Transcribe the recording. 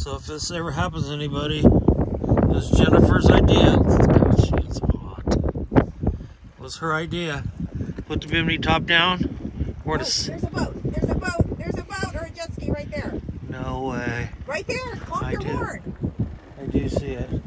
So if this ever happens to anybody, it was Jennifer's idea. It's hot. It was her idea. Put the bimini top down. Where Oh, there's a boat. There's a boat. There's a boat or a jet ski right there. No way. Right there. Honk I your do. horn. I do see it.